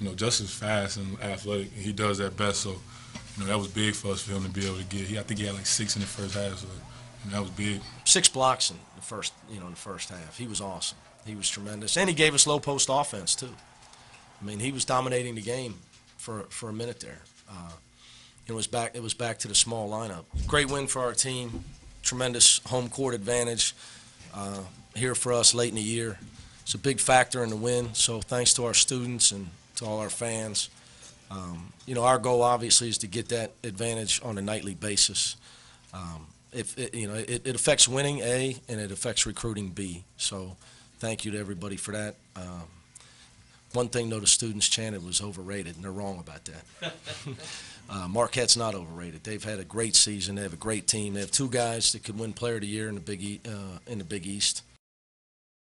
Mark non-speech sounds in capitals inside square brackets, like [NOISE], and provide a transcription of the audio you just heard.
you know, Justin's fast and athletic, and he does that best. So, you know, that was big for us for him to be able to get. He, I think he had like six in the first half, so that was big. Six blocks in the first, you know, in the first half. He was awesome. He was tremendous, and he gave us low post offense too. I mean, he was dominating the game for for a minute there. Uh, it was back. It was back to the small lineup. Great win for our team. Tremendous home court advantage uh, here for us late in the year. It's a big factor in the win. So thanks to our students and to all our fans. Um, you know, our goal obviously is to get that advantage on a nightly basis. Um, if it, you know, it, it affects winning A and it affects recruiting B. So thank you to everybody for that. Um, one thing though, the students chanted was overrated, and they're wrong about that. [LAUGHS] uh, Marquette's not overrated. They've had a great season. They have a great team. They have two guys that could win Player of the Year in the Big e- uh, in the Big East.